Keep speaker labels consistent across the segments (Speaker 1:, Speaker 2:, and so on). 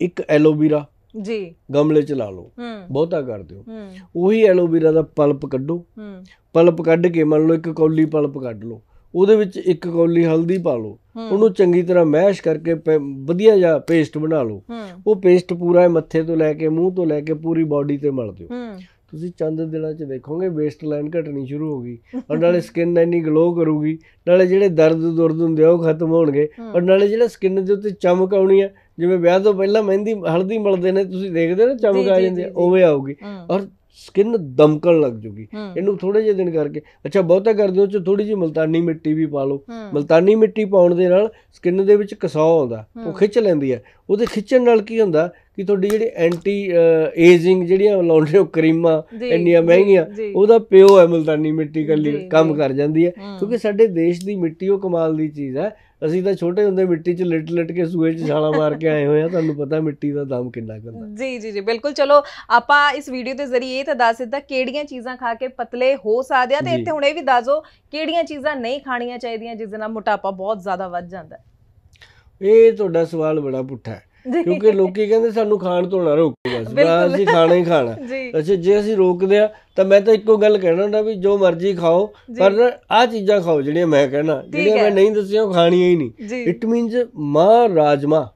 Speaker 1: ਇੱਕ ਐਲੋਵੀਰਾ
Speaker 2: ਜੀ।
Speaker 1: ਗਮਲੇ 'ਚ ਲਾ ਲਓ। ਬਹੁਤਾ ਕਰ ਦਿਓ। ਉਹੀ ਐਲੋਵੀਰਾ ਦਾ ਪਲਪ ਕੱਢੋ। ਪਲਪ ਕੱਢ ਕੇ ਮੰਨ ਲਓ ਇੱਕ ਕੌਲੀ ਪਲਪ ਕੱਢ ਲਓ। ਉਹਦੇ ਵਿੱਚ ਇੱਕ ਕੌਲੀ ਹਲਦੀ ਪਾ ਲਓ। ਉਹਨੂੰ ਚੰਗੀ ਤਰ੍ਹਾਂ ਮੈਸ਼ ਕਰਕੇ ਵਧੀਆ ਜਿਹਾ ਪੇਸਟ ਬਣਾ ਲਓ। ਉਹ ਪੇਸਟ ਪੂਰਾ ਮੱਥੇ ਤੋਂ ਲੈ ਕੇ ਮੂੰਹ ਤੋਂ ਲੈ ਕੇ ਪੂਰੀ ਬਾਡੀ ਤੇ ਮਲ ਦਿਓ। ਤੁਸੀਂ ਚੰਦ ਦਿਨਾਂ 'ਚ ਦੇਖੋਗੇ ਵੇਸਟ ਲਾਈਨ ਘਟਣੀ ਸ਼ੁਰੂ ਹੋ ਗਈ। ਔਰ ਨਾਲੇ ਸਕਿਨ ਇੰਨੀ ਗਲੋ ਕਰੂਗੀ। ਨਾਲੇ ਜਿਹੜੇ ਦਰਦ ਦੁਰਦ ਹੁੰਦੇ ਆ ਉਹ ਖਤਮ ਹੋਣਗੇ। ਔਰ ਨਾਲੇ ਜਿਹੜਾ ਸਕਿਨ ਦੇ ਉੱਤੇ ਚਮਕ ਆਉਣੀ ਆ ਜਿਵੇਂ ਵਿਆਹ ਤੋਂ ਪਹਿਲਾਂ ਮਹਿੰਦੀ ਹਲਦੀ ਮਲਦੇ ਨੇ ਤੁਸੀਂ ਦੇਖਦੇ ਨਾ ਚਮਕ ਆ ਜਾਂਦੀ। ਉਵੇਂ ਆਊਗੀ। ਔਰ ਸਕਿਨ ਦਮਕਣ ਲੱਗ ਜੂਗੀ। ਇਹਨੂੰ ਥੋੜੇ ਜਿਹੇ ਦਿਨ ਕਰਕੇ ਅੱਛਾ ਬਹੁਤਾ ਕਰਦੇ ਹੋ ਚ ਥੋੜੀ ਜਿਹੀ ਮਲਤਾਨੀ ਮਿੱਟੀ ਵੀ ਪਾ ਲਓ। ਮਲਤਾਨੀ ਮਿੱਟੀ ਪਾਉਣ ਦੇ ਨਾਲ ਸਕਿਨ ਦੇ ਵਿੱਚ ਕਸਾਅ ਆਉਂਦਾ ਉਹ। ਖਿੱਚ ਲੈਂਦੀ ਹੈ। ਉਹਦੇ ਖਿੱਚਣ ਨਾਲ ਕੀ ਹੁੰਦਾ ਕਿ ਤੁਹਾਡੀ ਜਿਹੜੀ ਐਂਟੀ ਏਜਿੰਗ ਜਿਹੜੀਆਂ ਲਾਉਂਦੇ ਹੋ ਕਰੀਮਾਂ ਇੰਨੀਆਂ ਮਹਿੰਗੀਆਂ। ਉਹਦਾ ਪਿਓ ਹੈ ਮਲਤਾਨੀ ਮਿੱਟੀ ਕੱਲੀ ਕੰਮ। ਕਰ ਜਾਂਦੀ ਹੈ। ਕਿਉਂਕਿ ਸਾਡੇ ਦੇਸ਼ ਦੀ ਮਿੱਟੀ ਉਹ ਕਮਾਲ ਦੀ ਚੀਜ਼ ਹੈ ਅਸੀਂ ਤਾਂ ਛੋਟੇ ਹੁੰਦੇ ਮਿੱਟੀ 'ਚ ਲਿਟ ਲਿਟ ਕੇ ਸੂਏ 'ਚ ਛਾਲਾਂ ਮਾਰ ਕੇ ਆਏ ਹੋਏ ਆ ਤੁਹਾਨੂੰ ਪਤਾ ਮਿੱਟੀ ਦਾ ਦਮ ਕਿੰਨਾ ਹੁੰਦਾ
Speaker 2: ਜੀ ਜੀ ਜੀ ਬਿਲਕੁਲ ਚਲੋ ਆਪਾਂ ਇਸ ਵੀਡੀਓ ਦੇ ਜ਼ਰੀਏ ਇਹ ਤਾਂ ਦੱਸ ਦਿੱਤਾ ਕਿਹੜੀਆਂ ਚੀਜ਼ਾਂ ਖਾ ਕੇ ਪਤਲੇ ਹੋ ਸਕਦੇ ਆ ਤੇ। ਇੱਥੇ ਹੁਣ ਇਹ ਵੀ ਦੱਸ ਕਿਹੜੀਆਂ ਚੀਜ਼ਾਂ ਨਹੀਂ ਖਾਣੀਆਂ ਚਾਹੀਦੀਆਂ ਜਿਸ ਦੇ ਨਾਲ ਮੋਟਾਪਾ ਬਹੁਤ ਜ਼ਿਆਦਾ ਵੱਧ ਜਾਂਦਾ
Speaker 1: ਇਹ ਤੁਹਾਡਾ ਸਵਾਲ ਬੜਾ ਪੁੱਠਾ ਹੈ। ਕਿਉਂਕਿ ਲੋਕੀ ਕਹਿੰਦੇ ਸਾਨੂੰ ਖਾਣ ਤੋਂ ਨਾ ਰੋਕੋ ਬਸ ਅਸੀਂ ਖਾਣਾ ਹੀ ਖਾਣਾ। ਅੱਛਾ ਜੇ ਅਸੀਂ ਰੋਕਦੇ ਆ ਤਾਂ ਮੈਂ ਤਾਂ ਇੱਕੋ ਗੱਲ ਕਹਿਣਾ ਹੁੰਦਾ ਵੀ ਜੋ ਮਰਜ਼ੀ ਖਾਓ। ਪਰ ਆਹ ਚੀਜ਼ਾਂ ਖਾਓ ਜਿਹੜੀਆਂ ਮੈਂ ਕਹਿਣਾ ਜਿਹੜੀਆਂ। ਮੈਂ ਨਹੀਂ ਦੱਸੀਆਂ ਉਹ ਖਾਣੀਆਂ ਹੀ ਨਹੀਂ। ਇਟ ਮੀਨਸ ਮਾਂ ਰਾਜਮਾ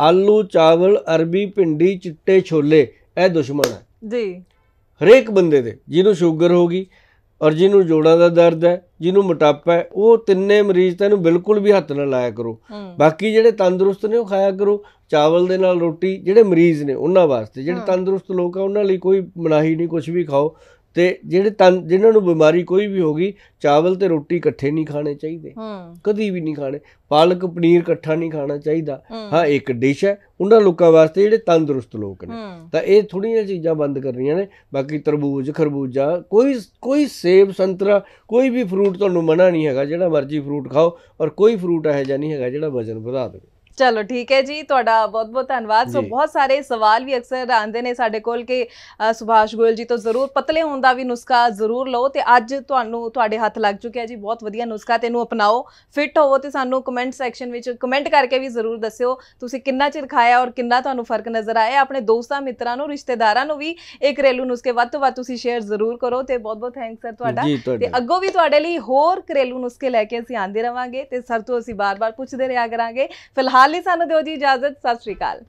Speaker 1: ਆਲੂ ਚਾਵਲ ਅਰਬੀ ਭਿੰਡੀ ਚਿੱਟੇ ਛੋਲੇ ਇਹ ਦੁਸ਼ਮਣ ਹੈ।
Speaker 2: ਜੀ।
Speaker 1: ਹਰੇਕ ਬੰਦੇ ਦੇ ਜਿਹਨੂੰ ਸ਼ੂਗਰ ਹੋ ਗਈ ਔਰ ਜਿਹਨੂੰ ਜੋੜਾਂ ਦਾ ਦਰਦ ਹੈ ਜਿਹਨੂੰ ਮੋਟਾਪਾ ਹੈ ਉਹ ਤਿੰਨੇ ਮਰੀਜ਼ ਤਾਂ ਇਹਨੂੰ ਬਿਲਕੁਲ ਵੀ ਹੱਥ ਨਾ ਲਾਇਆ ਕਰੋ। ਬਾਕੀ ਜਿਹੜੇ ਤੰਦਰੁਸਤ ਨੇ ਉਹ ਖਾਇਆ ਕਰੋ ਚਾਵਲ ਦੇ ਨਾਲ ਰੋਟੀ ਜਿਹੜੇ ਮਰੀਜ਼ ਨੇ ਉਹਨਾਂ ਵਾਸਤੇ ਜਿਹੜੇ। ਤੰਦਰੁਸਤ ਲੋਕ ਆ ਉਹਨਾਂ ਲਈ ਕੋਈ ਮਨਾਹੀ ਨਹੀਂ ਕੁਝ ਵੀ ਖਾਓ। ਤੇ ਜਿਹੜੇ ਤੰ ਜਿਨ੍ਹਾਂ ਨੂੰ ਬਿਮਾਰੀ ਕੋਈ ਵੀ ਹੋਗੀ ਚਾਵਲ ਤੇ ਰੋਟੀ ਇਕੱਠੇ ਨਹੀਂ ਖਾਣੇ ਚਾਹੀਦੇ।
Speaker 2: ਹੂੰ।
Speaker 1: ਕਦੀ ਵੀ ਨਹੀਂ ਖਾਣੇ। ਪਾਲਕ ਪਨੀਰ ਇਕੱਠਾ ਨਹੀਂ ਖਾਣਾ ਚਾਹੀਦਾ।
Speaker 2: ਹੂੰ।
Speaker 1: ਹਾਂ ਇੱਕ ਡਿਸ਼ ਹੈ ਉਹਨਾਂ ਲੋਕਾਂ ਵਾਸਤੇ ਜਿਹੜੇ ਤੰਦਰੁਸਤ ਲੋਕ ਨੇ।
Speaker 2: ਹੂੰ।
Speaker 1: ਤਾਂ ਇਹ ਥੋੜ੍ਹੀਆਂ ਚੀਜ਼ਾਂ ਬੰਦ ਕਰਨੀਆਂ ਨੇ। ਬਾਕੀ ਤਰਬੂਜ ਖਰਬੂਜਾ ਕੋਈ ਕੋਈ ਸੇਬ ਸੰਤਰਾ ਕੋਈ ਵੀ ਫਰੂਟ ਤੁਹਾਨੂੰ ਮਨਾ ਨਹੀਂ ਹੈਗਾ ਜਿਹੜਾ ਮਰਜ਼ੀ ਫਰੂਟ ਖਾਓ ਔਰ ਕੋਈ ਫਰੂਟ ਇਹੋ ਜਿਹਾ ਨਹੀਂ ਹੈਗਾ ਜਿਹੜਾ ਵਜ਼ਨ ਵਧਾ ਦੇਵੇ।
Speaker 2: ਚਲੋ ਠੀਕ ਹੈ ਜੀ ਤੁਹਾਡਾ ਬਹੁਤ ਬਹੁਤ ਧੰਨਵਾਦ। ਸੋ। ਬਹੁਤ ਸਾਰੇ ਸਵਾਲ ਵੀ ਅਕਸਰ ਆਉਂਦੇ ਨੇ ਸਾਡੇ ਕੋਲ ਕਿ ਸੁਭਾਸ਼ ਗੋਇਲ ਜੀ ਤੋਂ ਜ਼ਰੂਰ ਪਤਲੇ ਹੋਣ ਦਾ ਵੀ ਨੁਸਖਾ ਜ਼ਰੂਰ ਲਓ ਤੇ ਅੱਜ ਤੁਹਾਨੂੰ ਤੁਹਾਡੇ ਹੱਥ ਲੱਗ ਚੁੱਕਿਆ ਜੀ। ਬਹੁਤ ਵਧੀਆ ਨੁਸਖਾ ਤੇ ਇਹਨੂੰ ਅਪਣਾਓ ਫਿਟ ਹੋਵੋ ਤੇ ਸਾਨੂੰ ਕਮੈਂਟ ਸੈਕਸ਼ਨ ਵਿੱਚ ਕਮੈਂਟ ਕਰਕੇ ਵੀ ਜ਼ਰੂਰ ਦੱਸਿਓ। ਤੁਸੀਂ ਕਿੰਨਾ ਚਿਰ ਖਾਇਆ ਔਰ ਕਿੰਨਾ ਤੁਹਾਨੂੰ ਫ਼ਰਕ ਨਜ਼ਰ ਆਇਆ ਆਪਣੇ ਦੋਸਤਾਂ ਮਿੱਤਰਾਂ ਨੂੰ ਰਿਸ਼ਤੇਦਾਰਾਂ ਨੂੰ ਵੀ ਇਹ ਘਰੇਲੂ ਨੁਸਖੇ ਵੱਧ ਤੋਂ ਵੱਧ ਤੁਸੀਂ ਸ਼ੇਅਰ ਜ਼ਰੂਰ ਕਰੋ ਤੇ ਬਹੁਤ ਬਹੁਤ ਥੈਂਕਸ ਸਰ ਤੁਹਾਡਾ। ਤੇ ਅੱਗੋਂ ਵੀ ਤੁਹਾਡੇ ਲਈ ਹੋਰ ਘਰੇਲੂ ਨੁਸਖੇ ਲੈ ਕੇ ਅਸੀਂ ਆਂਦੇ ਰਵਾਂਗੇ ਤੇ ਸਰ ਤੋਂ ਅਸੀਂ ਬਾਰ-ਬਾਰ ਪੁੱਛਦੇ ਰਿਹਾ ਕਰਾਂਗੇ। ਫਿਲਹਾਲ ਲਈ ਸਾਨੂੰ ਦਿਓ ਜੀ ਇਜਾਜ਼ਤ। ਸਤਿ ਸ਼੍ਰੀ ਅਕਾਲ।